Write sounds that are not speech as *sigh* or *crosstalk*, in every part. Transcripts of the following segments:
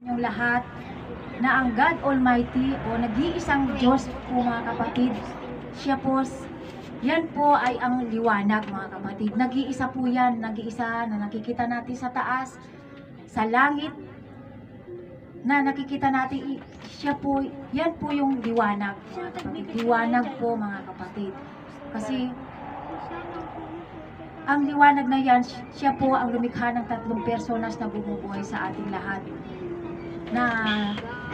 Yung lahat na ang God Almighty o nag-iisang Diyos po mga kapatid, siya po, yan po ay ang liwanag mga kapatid. Nag-iisa po yan, nag-iisa na nakikita natin sa taas, sa langit, na nakikita natin, siya po, yan po yung liwanag. Liwanag po mga kapatid. Kasi ang liwanag na yan, siya po ang lumikha ng tatlong personas na bumubuhay sa ating lahat. Na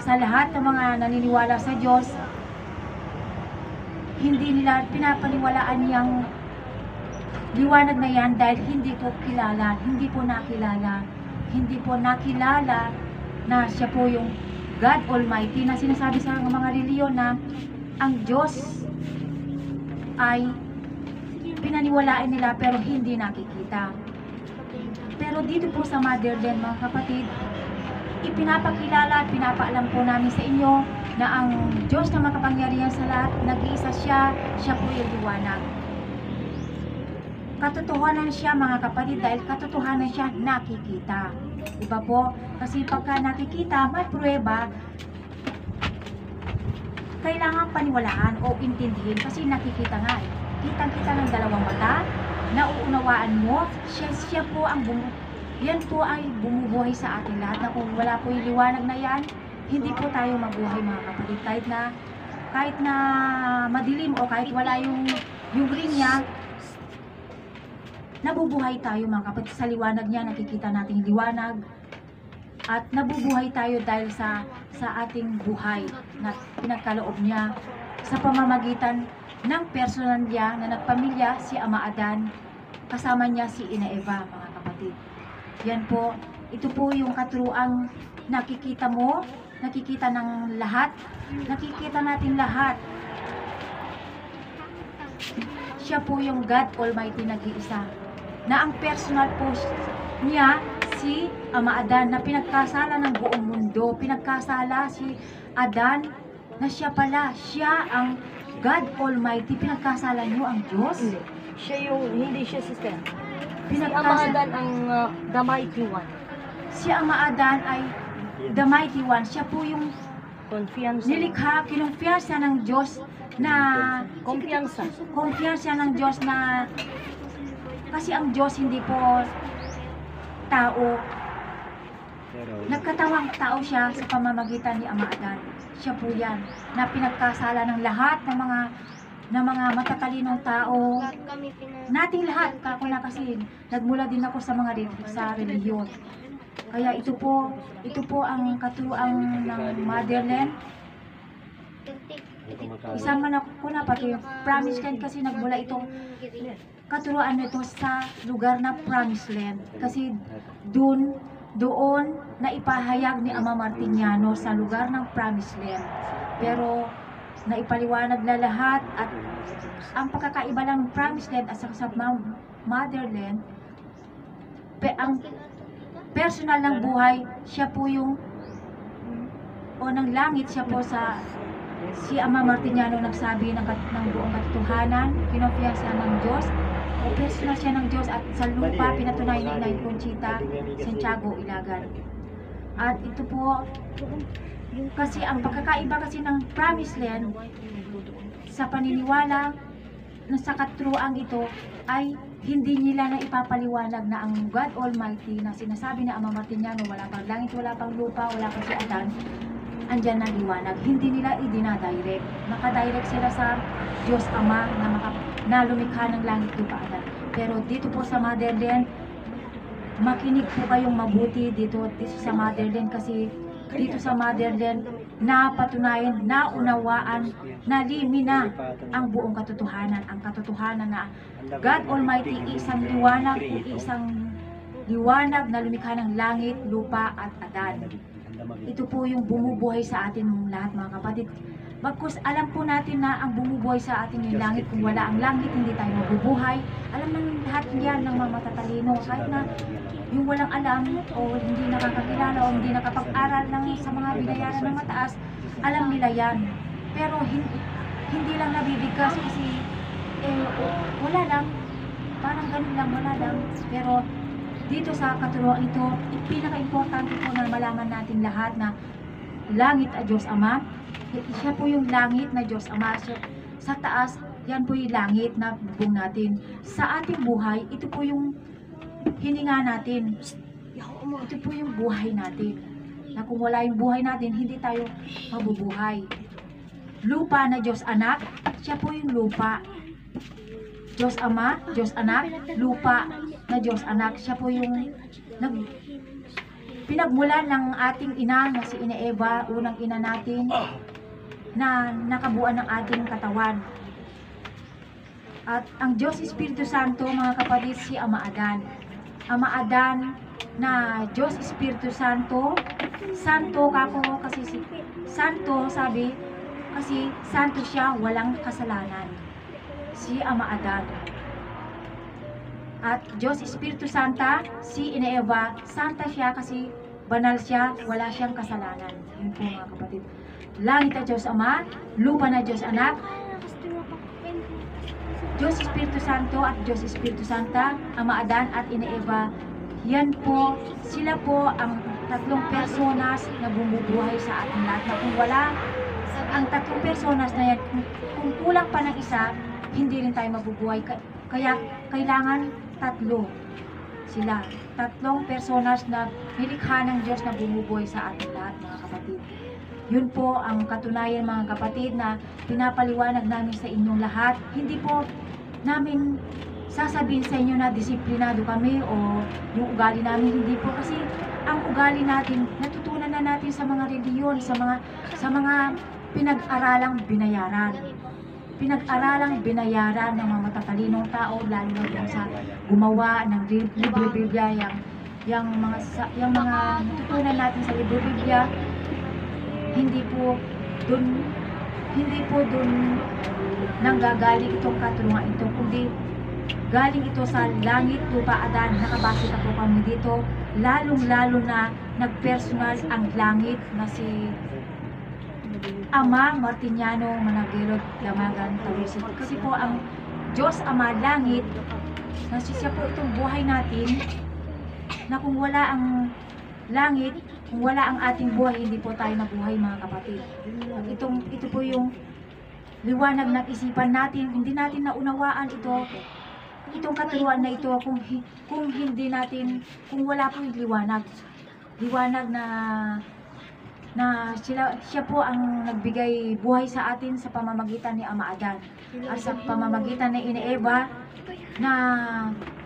sa lahat ng mga naniniwala sa Diyos, hindi nila pinapaniwalaan niyang liwanag na yan dahil hindi po kilala, hindi po nakilala, hindi po nakilala na siya po yung God Almighty na sinasabi sa mga reliyon na ang Diyos ay pinaniwalaan nila pero hindi nakikita. Pero dito po sa Motherland mga kapatid, ipinapakilala at pinapaalam po namin sa inyo na ang Diyos na makapangyarihan sa lahat, nag-iisa siya, siya po yung liwanag. Katotohanan siya mga kapatid dahil katotohanan siya nakikita. Diba po? Kasi pagka nakikita, may pruweba, kailangan paniwalaan o intindihin kasi nakikita nga eh. Kitang-kita ng dalawang mata, nauunawaan mo, siya, siya po ang bumu yan po ay bumubuhay sa ating lahat na kung wala po yung liwanag na yan, hindi po tayo mabuhay mga kapatid. Kahit na, kahit na madilim o kahit wala yung, yung green niya, nabubuhay tayo mga kapatid. Sa liwanag niya, nakikita natin liwanag. At nabubuhay tayo dahil sa sa ating buhay na pinagkaloob niya sa pamamagitan ng personal niya na nagpamilya si Ama Adan kasama niya si Ina Eva mga kapatid. Yan po, ito po yung katuruang nakikita mo, nakikita ng lahat, nakikita natin lahat. Siya po yung God Almighty nag-iisa. Na ang personal po niya si Ama Adan na pinagkasala ng buong mundo. Pinagkasala si Adan na siya pala, siya ang God Almighty. Pinagkasala niyo ang Diyos. Siya yung, hindi siya. Si Amadan ang uh, the mighty one. si Ama Adan ay the mighty one. Siya po yung Confianza. nilikha, kinumpiyansa ng Diyos na Kumpiyansa. kumpiyansa ng Diyos na kasi ang Diyos hindi po tao. Nagkatawang tao siya sa pamamagitan ni Ama Adan. Siya po yan na pinagkasala ng lahat ng mga ng mga matatalinong tao. Nating lahat kako na kasi nagmula din ako sa mga re- sa relihiyon kaya ito po ito po ang katuruan ng motherland. Isama na ko na pati yung promise land kasi nagmula itong katuruan nito sa lugar na promised land. Kasi doon doon na ipahayag ni Ama Martiniano sa lugar ng promised land. Pero naipaliwanag na lahat at ang pagkakaiba ng promised land at sa sa motherland pe, ang personal ng buhay siya po yung o ng langit siya po sa si Ama Martiniano nagsabi ng, kat- ng buong katotohanan kinopiyasa ng Diyos. O personal siya ng Diyos at sa lupa pinatunayan ni Inay Conchita Santiago Ilagan. At ito po kasi ang pagkakaiba kasi ng promised land sa paniniwala na sa katruang ito ay hindi nila na ipapaliwanag na ang God Almighty na sinasabi ni Ama Martiniano wala pang langit, wala pang lupa, wala pang si Adan andyan na liwanag. Hindi nila idinadirect. Nakadirect sila sa Diyos Ama na, maka, na lumikha ng langit, lupa, Adan. Pero dito po sa Motherland, makinig po kayong mabuti dito, dito sa Motherland kasi dito sa Motherland na patunayan, na unawaan, na limi na ang buong katotohanan. Ang katotohanan na God Almighty, isang liwanag, isang liwanag na lumikha ng langit, lupa at adan. Ito po yung bumubuhay sa atin lahat mga kapatid. Bagkus alam po natin na ang bumubuhay sa atin yung langit. Kung wala ang langit, hindi tayo mabubuhay. Alam ng lahat yan ng mga matatalino. Kahit na yung walang alam o hindi nakakakilala o hindi nakapag-aral ng sa mga binayaran ng mataas, alam nila yan. Pero hindi, hindi lang nabibigkas kasi eh, wala lang. Parang ganun lang, wala lang. Pero dito sa katuruan ito, pinaka-importante po na malaman natin lahat na langit at Diyos Ama. Siya po yung langit na Diyos Ama. Siya, sa taas, yan po yung langit na bubong natin. Sa ating buhay, ito po yung hininga natin. Ito po yung buhay natin. Na kung wala yung buhay natin, hindi tayo mabubuhay. Lupa na Diyos Anak, siya po yung lupa. Diyos Ama, Diyos Anak, lupa na Diyos Anak. Siya po yung nag, pinagmulan ng ating ina na si Ina Eva, unang ina natin, na nakabuan ng ating katawan. At ang Diyos Espiritu Santo, mga kapatid, si Ama Adan. Ama Adan na Diyos Espiritu Santo, Santo kako kasi si Santo sabi kasi santo siya, walang kasalanan. Si Ama Adan. At Diyos Espiritu Santa, si Ina Eva, santa siya kasi banal siya, wala siyang kasalanan. Yun po mga kapatid. Langit na Diyos Ama, lupa na Diyos Anak, Diyos Espiritu Santo at Diyos Espiritu Santa, Ama Adan at Ina Eva, yan po, sila po ang tatlong personas na bumubuhay sa ating lahat. Na kung wala ang tatlong personas na yan, kung, kung kulang pa ng isa, hindi rin tayo mabubuhay. Ka- Kaya kailangan tatlo sila. Tatlong personas na nilikha ng Diyos na bumubuhay sa ating lahat, mga kapatid. Yun po ang katunayan mga kapatid na pinapaliwanag namin sa inyong lahat. Hindi po namin sasabihin sa inyo na disiplinado kami o yung ugali namin hindi po kasi ang ugali natin natutunan na natin sa mga reliyon, sa mga sa mga pinag-aralang binayaran. Pinag-aralang binayaran ng mga matatalinong tao lalo na yung sa gumawa ng li- libro Biblia yung, yung mga yung mga natutunan natin sa libro Biblia hindi po dun hindi po dun nanggagaling itong katurungan ito kundi galing ito sa langit lupa adan nakabase na po kami dito. Lalong lalo na nagpersonal ang langit na si Ama Martiniano Managero Damagan Tawisit kasi po ang Diyos Ama Langit na siya po itong buhay natin na kung wala ang langit, kung wala ang ating buhay, hindi po tayo nabuhay mga kapatid. At itong, ito po yung liwanag ng isipan natin, hindi natin naunawaan ito, itong katuruan na ito kung, kung hindi natin, kung wala po yung liwanag. Liwanag na na sila, siya po ang nagbigay buhay sa atin sa pamamagitan ni Ama Adan at sa pamamagitan ni Ina Eva na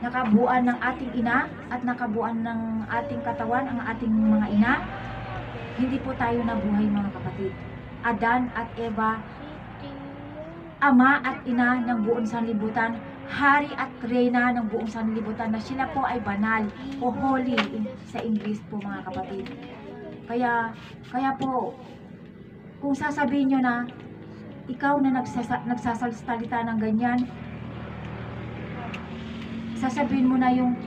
nakabuan ng ating ina at nakabuan ng ating katawan ang ating mga ina. Hindi po tayo nabuhay mga kapatid. Adan at Eva ama at ina ng buong sanlibutan hari at reyna ng buong sanlibutan na sila po ay banal o holy sa English po mga kapatid kaya kaya po kung sasabihin nyo na ikaw na nagsasa, nagsasalita ng ganyan sasabihin mo na yung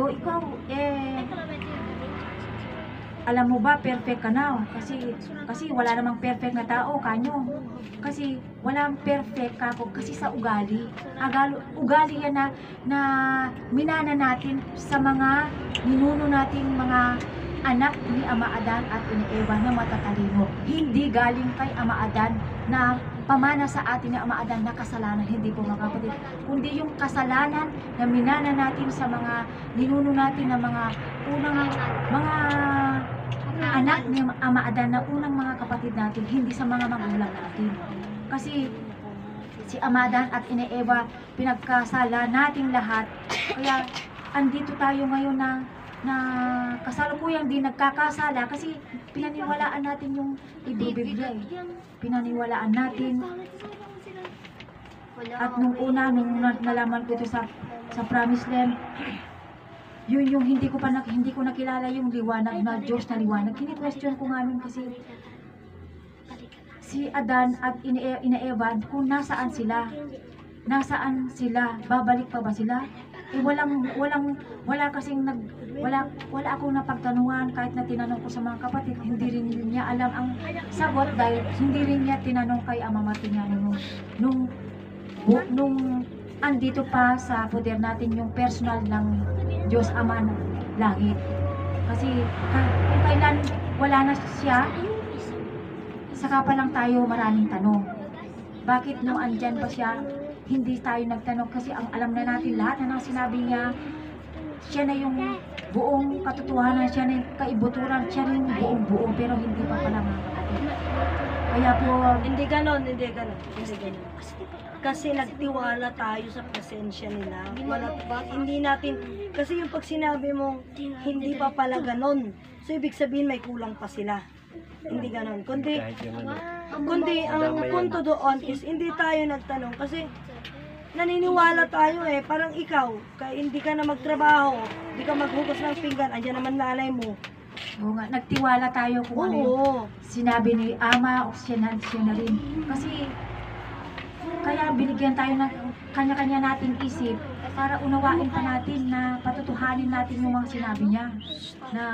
o ikaw eh alam mo ba perfect ka na kasi kasi wala namang perfect na tao kanyo. Kasi walang perfect ka po kasi sa ugali. Agalo, ugali yan na na minana natin sa mga ninuno nating mga anak ni Ama Adan at Ina Eva na matatalino hindi galing kay Ama Adan na pamana sa atin ni Ama Adan na kasalanan hindi po mga kapatid kundi yung kasalanan na minana natin sa mga ninuno natin na mga unang mga anak ni Ama Adan na unang mga kapatid natin, hindi sa mga magulang natin. Kasi si Ama Adan at Ina Eva, pinagkasala nating lahat. Kaya andito tayo ngayon na na kasalukuyang din nagkakasala kasi pinaniwalaan natin yung Biblia eh. Pinaniwalaan natin at nung una, nung na- nalaman ko ito sa sa Promised Land, *clears throat* yun yung hindi ko pa nak- hindi ko nakilala yung liwanag na Diyos na liwanag. Kini-question ko nga nun kasi si Adan at Ina, Ina Eva, kung nasaan sila, nasaan sila, babalik pa ba sila? Eh walang walang wala kasing nag wala wala akong napagtanungan kahit na tinanong ko sa mga kapatid, hindi rin niya alam ang sagot dahil hindi rin niya tinanong kay Ama Martiniano nung nung nung andito pa sa poder natin yung personal ng Diyos Ama na langit. Kasi ka- kung kailan wala na siya, saka pa lang tayo maraming tanong. Bakit nung andyan pa siya, hindi tayo nagtanong kasi ang alam na natin lahat na nang sinabi niya, siya na yung buong katotohanan, siya na yung kaibuturan, siya na yung buong buo, pero hindi pa pala mga kapatid. Kaya po, Hindi ganon, hindi ganon. Hindi ganon. Kasi nagtiwala tayo sa presensya nila. Wala, hindi natin, kasi yung pag sinabi mo, hindi pa pala ganon. So, ibig sabihin may kulang pa sila. Hindi ganon. Kundi, ano. kundi ang punto doon is hindi tayo nagtanong kasi naniniwala tayo eh. Parang ikaw, kaya hindi ka na magtrabaho, hindi ka maghugas ng pinggan, andyan naman nanay mo. oo nga, nagtiwala tayo kung ano yung Oo. sinabi ni Ama o siya na, siya na rin. Kasi, kaya binigyan tayo ng kanya-kanya nating isip para unawain pa natin na patutuhanin natin yung mga sinabi niya na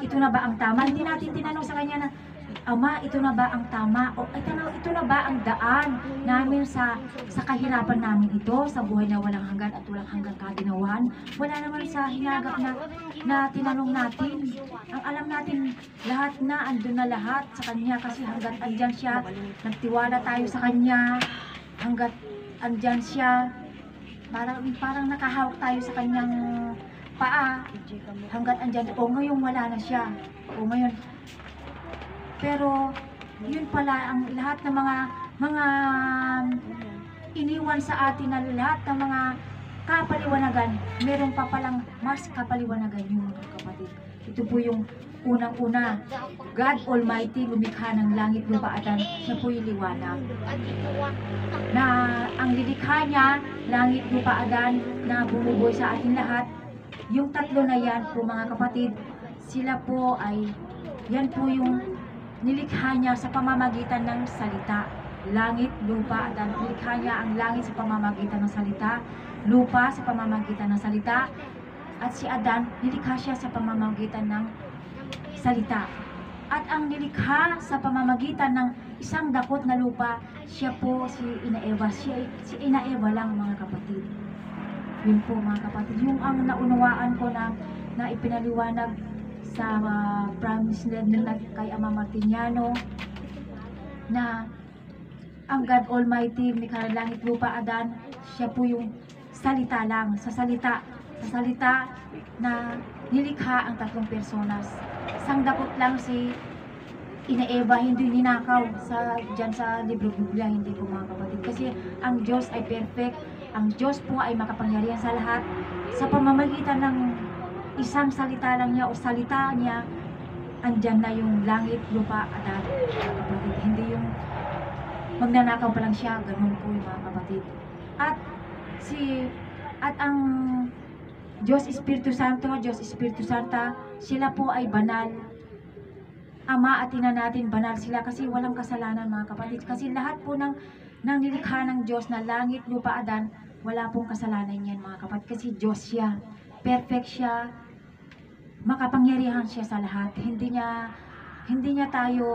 ito na ba ang tama? Hindi natin tinanong sa kanya na Ama, ito na ba ang tama? O ito na, ito na ang daan namin sa sa kahirapan namin ito, sa buhay na walang hanggan at walang hanggang kaginawan? Wala naman sa hinagap na, na tinanong natin. Ang alam natin, lahat na, andun na lahat sa kanya kasi hanggat andyan siya, nagtiwala tayo sa kanya, hanggat andyan siya, parang, parang nakahawak tayo sa kanyang paa, hanggat andyan, o ngayon wala na siya, o ngayon, pero yun pala ang lahat ng mga mga iniwan sa atin na lahat ng mga kapaliwanagan, meron pa palang mas kapaliwanagan yung mga kapatid. Ito po yung unang-una, God Almighty lumikha ng langit, lupa at siya po yung liwanag. Na ang lilikha niya, langit, lupa, adan, na bumubuhay sa atin lahat, yung tatlo na yan po mga kapatid, sila po ay, yan po yung nilikha niya sa pamamagitan ng salita. Langit, lupa, at nilikha niya ang langit sa pamamagitan ng salita, lupa sa pamamagitan ng salita, at si Adan, nilikha siya sa pamamagitan ng salita. At ang nilikha sa pamamagitan ng isang dakot na lupa, siya po si Ina Eva. Siya, si Ina Eva lang mga kapatid. Yun po mga kapatid. Yung ang naunawaan ko na, na ipinaliwanag sa uh, promise land nila kay Ama Martiniano na ang God Almighty, Mikha Langit Lupa Adan, siya po yung salita lang, sa salita, sa salita na nilikha ang tatlong personas. Isang dakot lang si Ina Eva, hindi ninakaw sa, dyan sa libro Biblia, hindi po mga kapatid. Kasi ang Diyos ay perfect, ang Diyos po ay makapangyarihan sa lahat. Sa pamamagitan ng isang salita lang niya o salita niya, andyan na yung langit, lupa, at kapatid. Hindi yung magnanakaw pa lang siya, ganun po yung mga kapatid. At si at ang Diyos Espiritu Santo, Diyos Espiritu Santa, sila po ay banal. Ama at ina natin, banal sila kasi walang kasalanan mga kapatid. Kasi lahat po ng, ng nilikha ng Diyos na langit, lupa, adan, wala pong kasalanan yan mga kapatid. Kasi Diyos siya. Perfect siya. Makapangyarihan siya sa lahat. Hindi niya, hindi niya tayo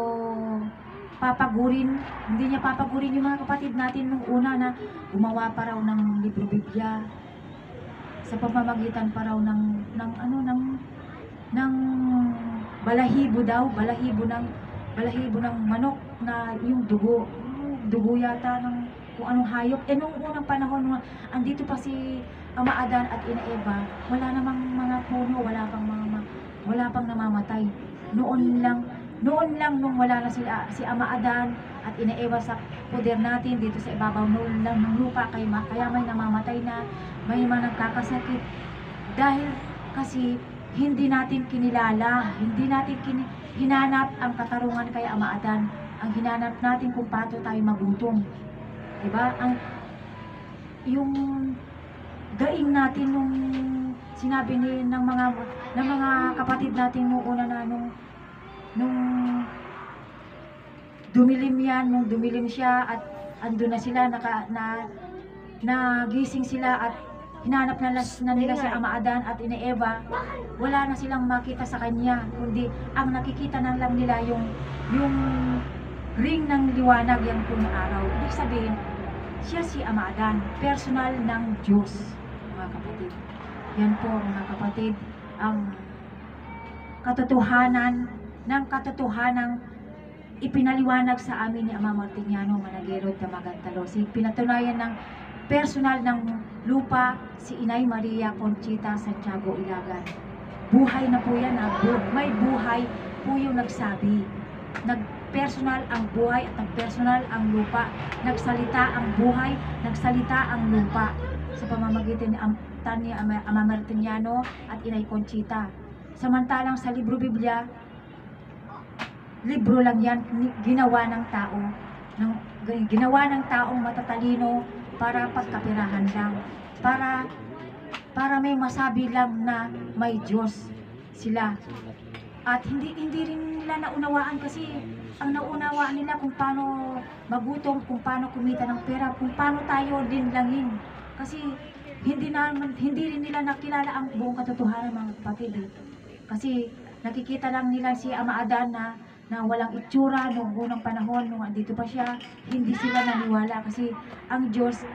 papagurin, hindi niya papagurin yung mga kapatid natin nung una na gumawa pa raw ng libro Biblia. Sa pamamagitan pa raw ng ng ano ng ng balahibo daw, balahibo ng balahibo ng manok na yung dugo, dugo yata ng kung anong hayop. Eh nung unang panahon nung andito pa si Ama Adan at Ina Eva, wala namang mga puno, wala pang mga wala pang namamatay. Noon lang noon lang nung wala na sila si Ama Adan at Ina Eva sa poder natin dito sa ibabaw noon lang ng lupa kaya, kaya may namamatay na may mga nagkakasakit dahil kasi hindi natin kinilala, hindi natin kin hinanap ang katarungan kay Ama Adan. Ang hinanap natin kung paano tayo magutom. 'Di ba? Ang yung daing natin nung sinabi ni ng mga ng mga kapatid natin nung una na nung nung dumilim yan, nung dumilim siya at ando na sila naka na nagising sila at hinanap na, na nila si Ama Adan at Ina Eva, wala na silang makita sa kanya, kundi ang nakikita na lang nila yung yung ring ng liwanag yung punong araw. Ibig sabihin, siya si Ama personal ng Diyos, mga kapatid. Yan po mga kapatid, ang katotohanan ng katotohanang ipinaliwanag sa amin ni Ama Martiniano Managero Damagantalo. Si pinatunayan ng personal ng lupa si Inay Maria Conchita Santiago Ilagan. Buhay na po yan? Bu- may buhay po yung nagsabi. Nag-personal ang buhay at nag-personal ang lupa. Nagsalita ang buhay, nagsalita ang lupa sa pamamagitan ni Am- Tanya Ama, Martiniano at Inay Conchita. Samantalang sa libro Biblia, libro lang yan, ginawa ng tao. Ng, ginawa ng taong matatalino para pagkapirahan lang. Para para may masabi lang na may Diyos sila. At hindi hindi rin nila naunawaan kasi ang naunawaan nila kung paano magutom, kung paano kumita ng pera, kung paano tayo din langin. Kasi hindi na hindi rin nila nakilala ang buong katotohanan mga kapatid. eh. Kasi nakikita lang nila si Ama Adan na na walang itsura noong unang panahon nung andito pa siya, hindi sila naniwala kasi ang Diyos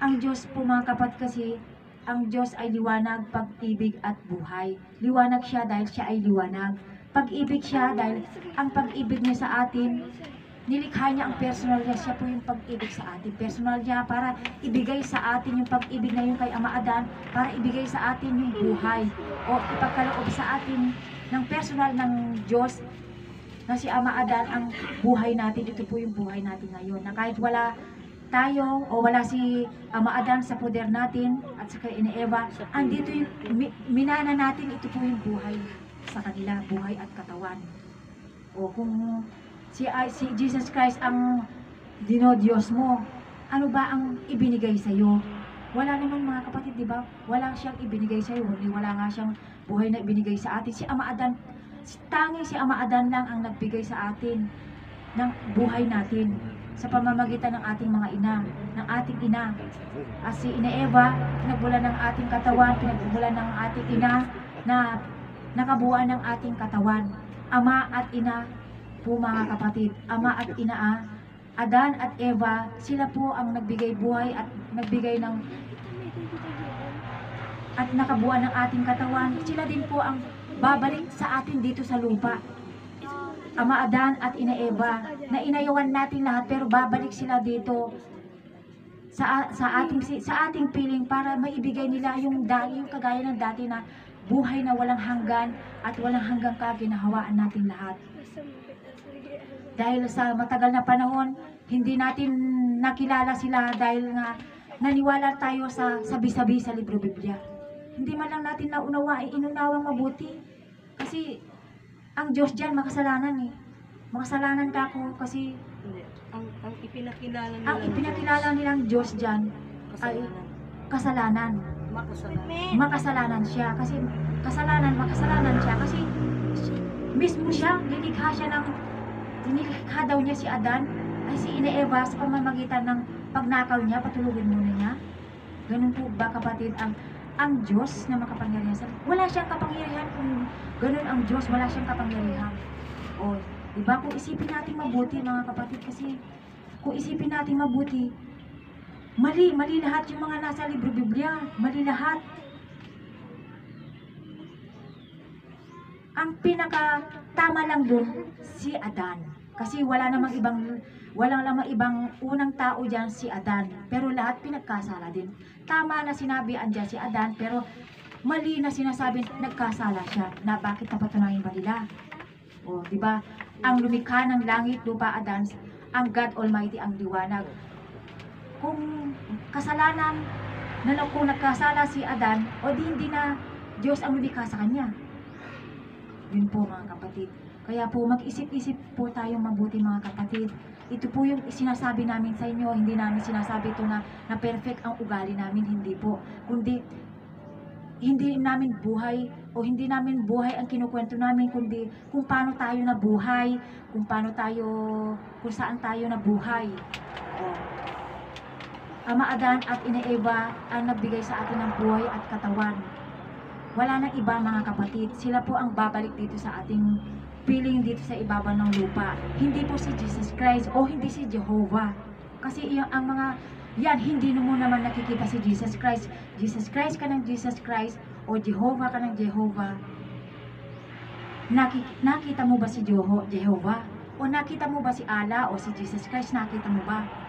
ang Diyos po mga kapat kasi ang Diyos ay liwanag, pag-ibig at buhay. Liwanag siya dahil siya ay liwanag. Pag-ibig siya dahil ang pag-ibig niya sa atin, nilikha niya ang personal niya. Siya po yung pag-ibig sa atin. Personal niya para ibigay sa atin yung pag-ibig na yun kay Ama Adan, para ibigay sa atin yung buhay. O ipagkaloob sa atin ng personal ng Diyos na si Ama Adan ang buhay natin. Ito po yung buhay natin ngayon. Na kahit wala tayo o wala si Ama Adan sa poder natin at sa kay Eva, andito yung mi- minana natin, ito po yung buhay sa kanila, buhay at katawan. O kung si, si Jesus Christ ang dinodiyos mo, ano ba ang ibinigay sa iyo? Wala naman mga kapatid, di ba? Wala siyang ibinigay sa iyo, hindi wala nga siyang buhay na ibinigay sa atin. Si Ama Adan, si- tanging si Ama Adan lang ang nagbigay sa atin ng buhay natin sa pamamagitan ng ating mga ina, ng ating ina. As si Ina Eva, pinagbulan ng ating katawan, pinagbulan ng ating ina na nakabuuan ng ating katawan. Ama at ina po mga kapatid. Ama at ina ah, Adan at Eva, sila po ang nagbigay buhay at nagbigay ng at nakabuuan ng ating katawan. Sila din po ang babalik sa atin dito sa lupa. Ama Adan at Ina Eva, na inayawan natin lahat pero babalik sila dito sa sa ating sa ating piling para maibigay nila yung dati yung kagaya ng dati na buhay na walang hanggan at walang hanggang kaginahawaan natin lahat. Dahil sa matagal na panahon, hindi natin nakilala sila dahil nga naniwala tayo sa sabi-sabi sa libro Biblia. Hindi man lang natin naunawa, inunawang mabuti. Kasi ang Diyos dyan, makasalanan eh. Makasalanan ka ako kasi. Ang, ang ipinakilala nila ang ipinakilala nilang Diyos dyan ay kasalanan. Kasalanan. Makasalanan. Makasalanan siya kasi kasalanan, makasalanan siya kasi si- mismo siya, nilikha siya ng nilikha daw niya si Adan ay si Ina Eva sa pamamagitan ng pagnakaw niya, patulugin muna niya. Ganun po ba kapatid ang ang Diyos na makapangyarihan sa wala siyang kapangyarihan kung ganun ang Diyos, wala siyang kapangyarihan. O, di ba? Kung isipin natin mabuti mga kapatid kasi kung isipin natin mabuti, mali, mali lahat yung mga nasa libro Biblia, mali lahat. Ang pinaka tama lang dun, si Adan. Kasi wala namang ibang walang namang ibang unang tao diyan si Adan. Pero lahat pinagkasala din. Tama na sinabi andyan si Adan, pero mali na sinasabi nagkasala siya na bakit napatunayan ba nila? O, di ba? Ang lumikha ng langit, lupa, Adan, ang God Almighty ang liwanag. Kung kasalanan na kung nagkasala si Adan, o di hindi na Diyos ang lumikha sa kanya. Yun po mga kapatid. Kaya po mag-isip-isip po tayo mabuti mga kapatid. Ito po yung sinasabi namin sa inyo, hindi namin sinasabi ito na, na perfect ang ugali namin, hindi po. Kundi hindi namin buhay o hindi namin buhay ang kinukwento namin kundi kung paano tayo nabuhay, kung paano tayo, kung saan tayo nabuhay. O, Ama Adan at Ina Eva ang nagbigay sa atin ng buhay at katawan. Wala nang iba mga kapatid. Sila po ang babalik dito sa ating piling dito sa ibabaw ng lupa. Hindi po si Jesus Christ o hindi si Jehovah. Kasi yung, ang mga yan, hindi mo naman nakikita si Jesus Christ. Jesus Christ ka ng Jesus Christ o Jehovah ka ng Jehovah. Naki- nakita mo ba si Jeho- Jehovah? O nakita mo ba si Allah o si Jesus Christ? Nakita mo ba?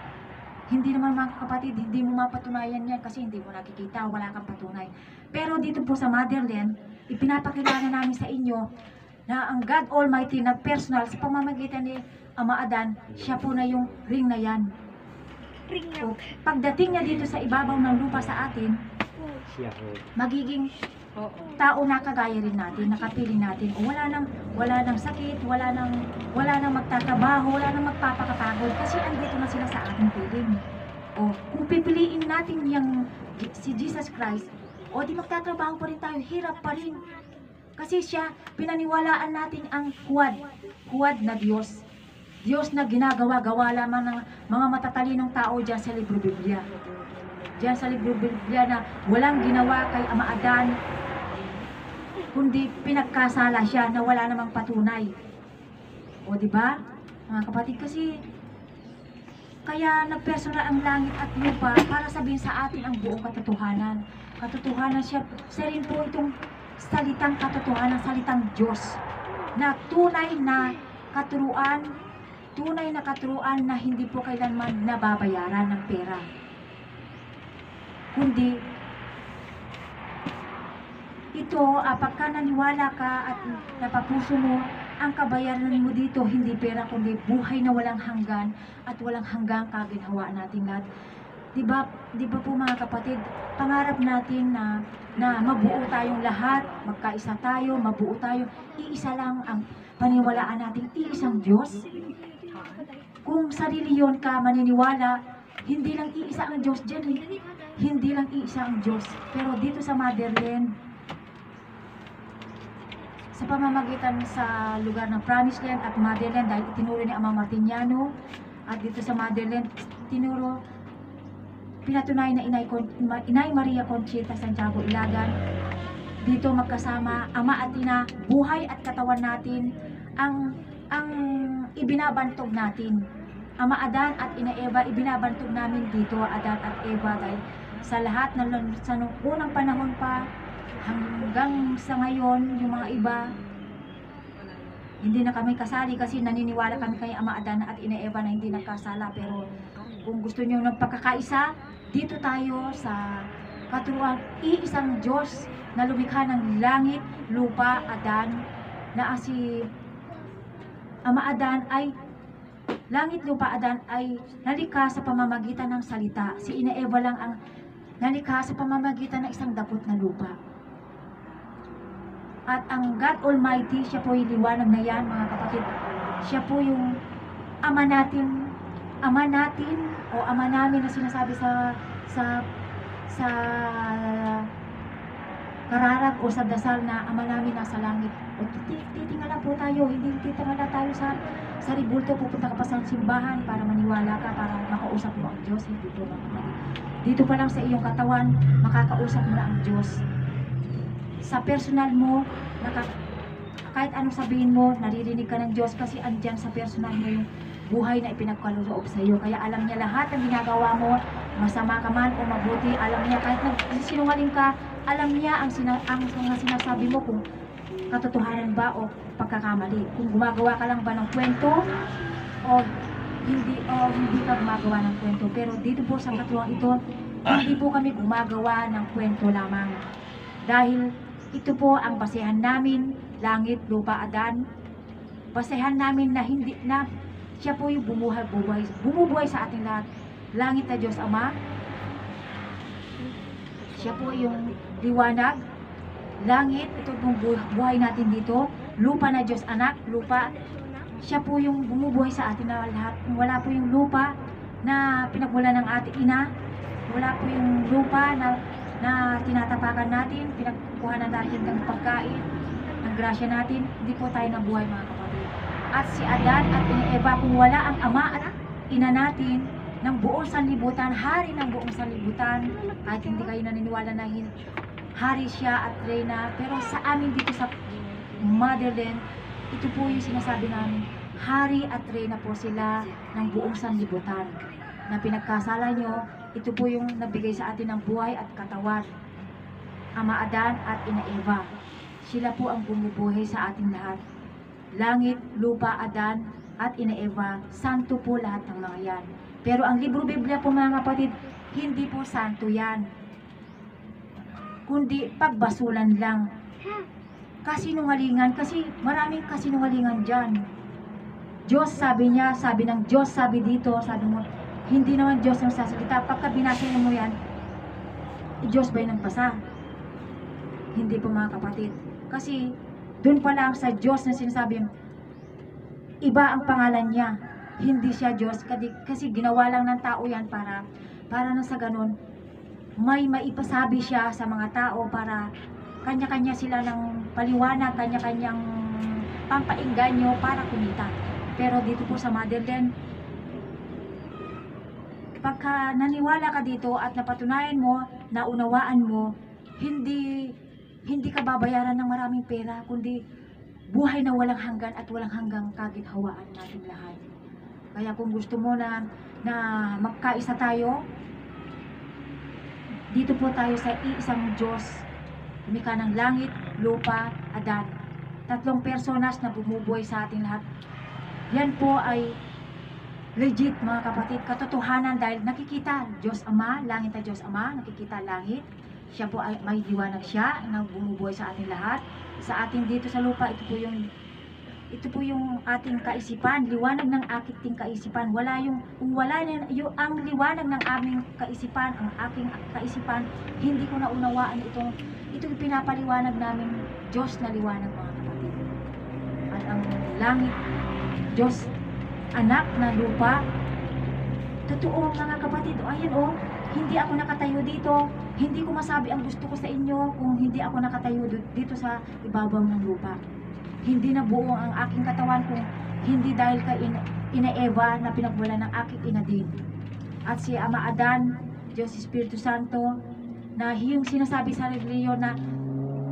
Hindi naman mga kapatid, hindi mo mapatunayan yan kasi hindi mo nakikita, wala kang patunay. Pero dito po sa Motherland, ipinapakilala namin sa inyo na ang God Almighty na personal sa pamamagitan ni Ama Adan, siya po na yung ring na yan. O, pagdating niya dito sa ibabaw ng lupa sa atin, ho. magiging. Tao na kagaya rin natin, nakapiling natin. O wala nang wala nang sakit, wala nang wala nang magtatrabaho, wala nang magpapakapagod kasi andito na sila sa ating piling. O kung pipiliin natin yung si Jesus Christ, o di magtatrabaho pa rin tayo, hirap pa rin. Kasi siya, pinaniwalaan natin ang huwad, huwad na Diyos. Diyos na ginagawa-gawa lamang ng mga matatalinong tao dyan sa libro Biblia. Diyan sa libro Biblia na walang ginawa kay Ama Adan, kundi pinagkasala siya na wala namang patunay. O di ba? Mga kapatid kasi kaya nagpersonal ang langit at lupa para sabihin sa atin ang buong katotohanan. Katotohanan siya, siya rin po itong salitang katotohanan, salitang Diyos na tunay na katuruan, tunay na katuruan na hindi po kailanman nababayaran ng pera. Kundi ito, ah, pagka naniwala ka at napapuso mo, ang kabayaran mo dito, hindi pera, kundi buhay na walang hanggan at walang hanggang kaginhawaan natin lahat. Di ba, di ba po mga kapatid, pangarap natin na, na mabuo tayong lahat, magkaisa tayo, mabuo tayo, iisa lang ang paniwalaan natin, iisang Diyos. Kung sa reliyon ka maniniwala, hindi lang iisa ang Diyos dyan eh. Hindi lang iisa ang Diyos. Pero dito sa Motherland, sa pamamagitan sa lugar ng Promised Land at Motherland dahil itinuro ni Ama Martiniano at dito sa Motherland tinuro pinatunay na Inay, Con- Inay Maria Conchita Santiago Ilagan. Dito magkasama Ama at Ina buhay at katawan natin ang ang ibinabantog natin. Ama Adan at Ina Eva ibinabantog namin dito Adan at Eva dahil sa lahat ng sa nung unang panahon pa hanggang sa ngayon, yung mga iba, hindi na kami kasali kasi naniniwala kami kay Ama Adan at Ina Eva na hindi nagkasala. Pero kung gusto niyo ng pagkakaisa, dito tayo sa katuruan, iisang Diyos na lumikha ng langit, lupa, Adan, na si Ama Adan ay langit, lupa, Adan ay nalikha sa pamamagitan ng salita. Si Ina Eva lang ang nalikha sa pamamagitan ng isang dapot na lupa. At ang God Almighty, siya po yung liwanag na yan, mga kapatid. Siya po yung ama natin, ama natin, o ama namin na sinasabi sa, sa, sa kararag o sa dasal na ama namin nasa langit. O titi- titingala po tayo, hindi titingala tayo sa sa ribulto, pupunta ka pa sa simbahan para maniwala ka, para makausap mo ang Diyos. Hindi po mga. Dito pa lang sa iyong katawan, makakausap mo na ang Diyos sa personal mo, kahit anong sabihin mo, naririnig ka ng Diyos kasi andyan sa personal mo yung buhay na ipinagkaloob sa iyo. Kaya alam niya lahat ng ginagawa mo, masama ka man o mabuti, alam niya kahit nagsinungaling ka, alam niya ang, sina, ang mga sinasabi mo kung katotohanan ba o pagkakamali. Kung gumagawa ka lang ba ng kwento o hindi o hindi ka gumagawa ng kwento. Pero dito po sa katuwang ito, hindi po kami gumagawa ng kwento lamang. Dahil ito po ang basehan namin, langit, lupa, adan. Basehan namin na hindi na siya po yung bumuhay, bumuhay, bumubuhay sa ating lahat. Langit na Diyos Ama. Siya po yung liwanag. Langit, ito pong bu- buhay natin dito. Lupa na Diyos Anak, lupa. Siya po yung bumubuhay sa atin na lahat. Wala po yung lupa na pinagmula ng ating ina. Wala po yung lupa na na tinatapakan natin, pinagkukuhanan natin ng pagkain, ng grasya natin, hindi po tayo nabuhay mga kapatid. At si Adan at Eva, kung wala ang ama at ina natin ng buong sanlibutan, hari ng buong sanlibutan, kahit hindi kayo naniniwala na hari siya at reyna, pero sa amin dito sa motherland, ito po yung sinasabi namin, hari at reyna po sila ng buong sanlibutan na pinagkasala nyo, ito po yung nabigay sa atin ng buhay at katawan. Ama Adan at Ina Eva. Sila po ang bumubuhay sa ating lahat. Langit, lupa, Adan at Ina Eva, santo po lahat ng mga yan. Pero ang libro Biblia po mga kapatid, hindi po santo yan. Kundi pagbasulan lang. Kasinungalingan, kasi maraming kasinungalingan dyan. Diyos sabi niya, sabi ng Diyos, sabi dito, sabi mo, hindi naman Diyos ang sasalita. Pagka binasa mo yan, Diyos ba yung nagpasa? Hindi po mga kapatid. Kasi doon pa lang sa Diyos na sinasabi, iba ang pangalan niya. Hindi siya Diyos. Kasi ginawa lang ng tao yan para, para na sa ganun, may maipasabi siya sa mga tao para kanya-kanya sila ng paliwanag, kanya-kanyang pampainganyo para kumita. Pero dito po sa Motherland, pagka naniwala ka dito at napatunayan mo, naunawaan mo, hindi hindi ka babayaran ng maraming pera, kundi buhay na walang hanggan at walang hanggang kaginhawaan natin lahat. Kaya kung gusto mo na, na magkaisa tayo, dito po tayo sa iisang Diyos, lumika ng langit, lupa, adan. Tatlong personas na bumubuhay sa ating lahat. Yan po ay legit mga kapatid, katotohanan dahil nakikita Diyos Ama, langit na Diyos Ama, nakikita langit. Siya po ay may liwanag siya na bumubuhay sa ating lahat. Sa atin dito sa lupa, ito po yung ito po yung ating kaisipan, liwanag ng aking kaisipan. Wala yung, kung wala na, yung, ang liwanag ng aming kaisipan, ang aking kaisipan, hindi ko naunawaan itong, itong pinapaliwanag namin Diyos na liwanag mga kapatid. At ang langit, Diyos, anak na lupa, totoo mga kapatid, o ayan o, hindi ako nakatayo dito, hindi ko masabi ang gusto ko sa inyo kung hindi ako nakatayo dito sa ibabaw ng lupa. Hindi na buo ang aking katawan kung hindi dahil kay ina, ina Eva na pinagmula ng aking ina din. At si Ama Adan, Diyos Espiritu Santo, na yung sinasabi sa reliyon na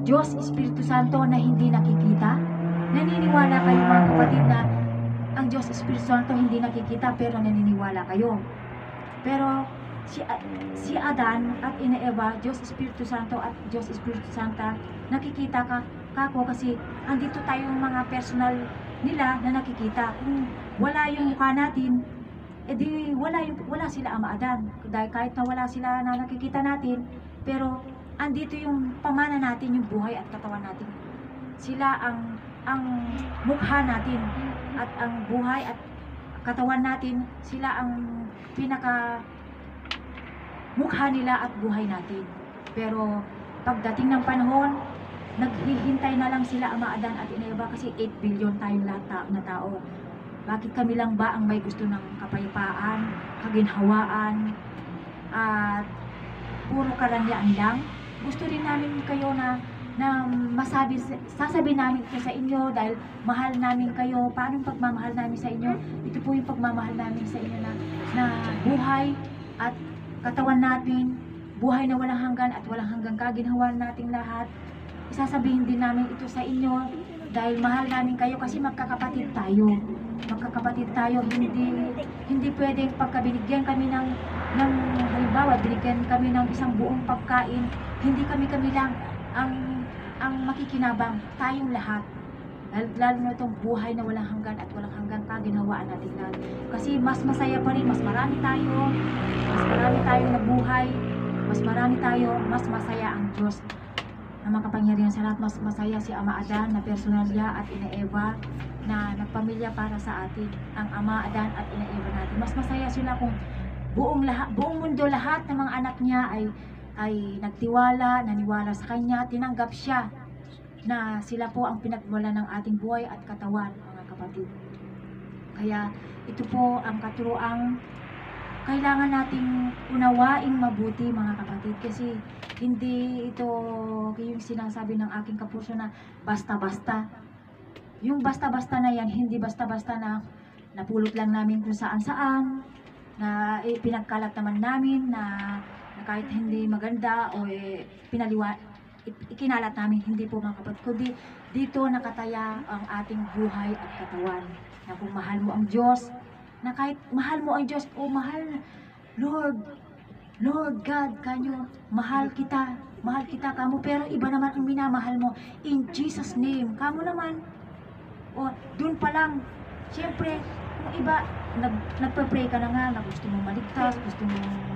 Diyos Espiritu Santo na hindi nakikita. Naniniwala kayo mga kapatid na ang Diyos Espiritu Santo hindi nakikita pero naniniwala kayo. Pero si si Adan at Ina Eva, Diyos Espiritu Santo at Diyos Espiritu Santa, nakikita ka kako kasi andito tayong mga personal nila na nakikita. Kung wala yung mukha natin, edi wala yung wala sila Ama Adan. Dahil kahit na wala sila na nakikita natin, pero andito yung pamana natin, yung buhay at katawan natin. Sila ang ang mukha natin at ang buhay at katawan natin, sila ang pinaka mukha nila at buhay natin. Pero pagdating ng panahon, naghihintay na lang sila Ama Adan at Ina Eva kasi 8 billion tayong lahat ta- na tao. Bakit kami lang ba ang may gusto ng kapayapaan, kaginhawaan, at puro karangyaan lang? Gusto rin namin kayo na na masabi, sasabi namin ito sa inyo dahil mahal namin kayo. Paano pagmamahal namin sa inyo? Ito po yung pagmamahal namin sa inyo na, na buhay at katawan natin, buhay na walang hanggan at walang hanggang kaginhawaan nating lahat. Isasabihin din namin ito sa inyo dahil mahal namin kayo kasi magkakapatid tayo. Magkakapatid tayo, hindi hindi pwedeng pagka binigyan kami ng ng halimbawa, binigyan kami ng isang buong pagkain, hindi kami kami lang ang ang makikinabang tayong lahat. Lalo, na itong buhay na walang hanggan at walang hanggan kaginhawaan natin lahat. Kasi mas masaya pa rin, mas marami tayo, mas marami tayong nabuhay, mas marami tayo, mas masaya ang Diyos na makapangyarihan sa lahat. Mas masaya si Ama Adan na personalya at Ina Eva na nagpamilya para sa atin. Ang Ama Adan at Ina Eva natin. Mas masaya sila kung buong lahat, buong mundo lahat ng mga anak niya ay ay nagtiwala, naniwala sa kanya, tinanggap siya na sila po ang pinagmula ng ating buhay at katawan, mga kapatid. Kaya ito po ang katuroang kailangan nating unawaing mabuti mga kapatid kasi hindi ito yung sinasabi ng aking kapuso na basta-basta. Yung basta-basta na yan, hindi basta-basta na napulot lang namin kung saan-saan, na eh, pinagkalat naman namin na, na kahit hindi maganda o eh, pinaliwa, ik- ikinalat namin, hindi po mga kapatid. Kundi dito nakataya ang ating buhay at katawan. Na kung mahal mo ang Diyos, na kahit mahal mo ang Diyos, o mahal, Lord, Lord God, kanyo, mahal kita, mahal kita kamo, pero iba naman ang minamahal mo. In Jesus name, kamo naman. O, dun pa lang, siyempre, kung iba, nag, nagpa-pray ka na nga, na gusto mong maligtas, gusto mong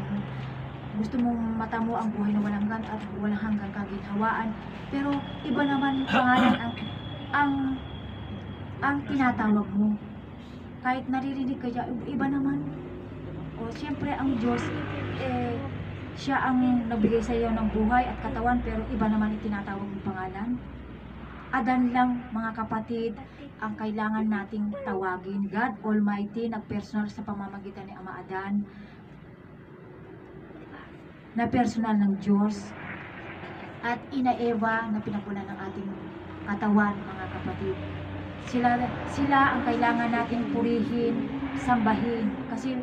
gusto mong matamo ang buhay na walang hanggan at walang hanggang kaginhawaan. Pero iba naman pangalan ang ang ang tinatawag mo. Kahit naririnig ka dyan, iba naman. O siyempre ang Diyos, eh, siya ang nagbigay sa iyo ng buhay at katawan pero iba naman ang tinatawag mong pangalan. Adan lang mga kapatid ang kailangan nating tawagin. God Almighty, nagpersonal sa pamamagitan ni Ama Adan, na personal ng Diyos, at Ina Eva na pinapunan ng ating katawan, mga kapatid. Sila, sila ang kailangan nating purihin, sambahin. Kasi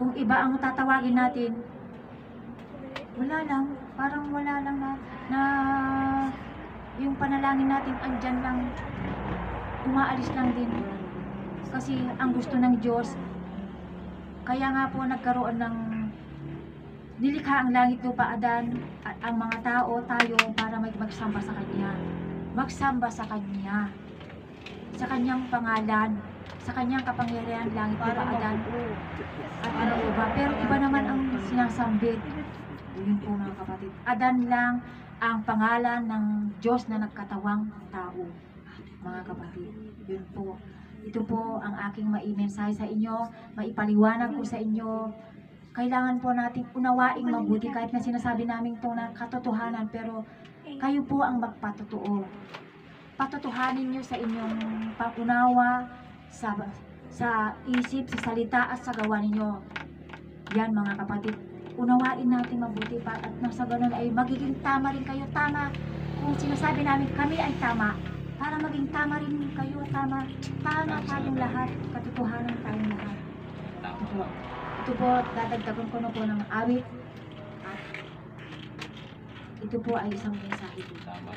kung iba ang tatawagin natin, wala lang, parang wala lang na, na yung panalangin natin andyan lang, umaalis lang din. Kasi ang gusto ng Diyos, kaya nga po nagkaroon ng nilikha ang langit lupa adan at ang mga tao tayo para mag magsamba sa kanya. Magsamba sa kanya. Sa kanyang pangalan sa kanyang kapangyarihan langit lupa adan at ano iba pero iba naman ang sinasambit. Yun po mga kapatid. Adan lang ang pangalan ng Diyos na nagkatawang tao mga kapatid. Yun po. Ito po ang aking maimensahe sa inyo maipaliwanag ko sa inyo kailangan po natin unawaing mabuti kahit na sinasabi namin to na katotohanan pero kayo po ang magpatotoo. Patotohanin nyo sa inyong pangunawa, sa, sa isip, sa salita at sa gawa ninyo. Yan mga kapatid, unawain natin mabuti pa at nang sa ganun ay magiging tama rin kayo. Tama kung sinasabi namin kami ay tama. Para maging tama rin kayo, tama. Tama tayong lahat, katotohanan tayong lahat. Po. Ito po, dadagdagan ko na po ng awit. At ito po ay isang mensahe po. Tama.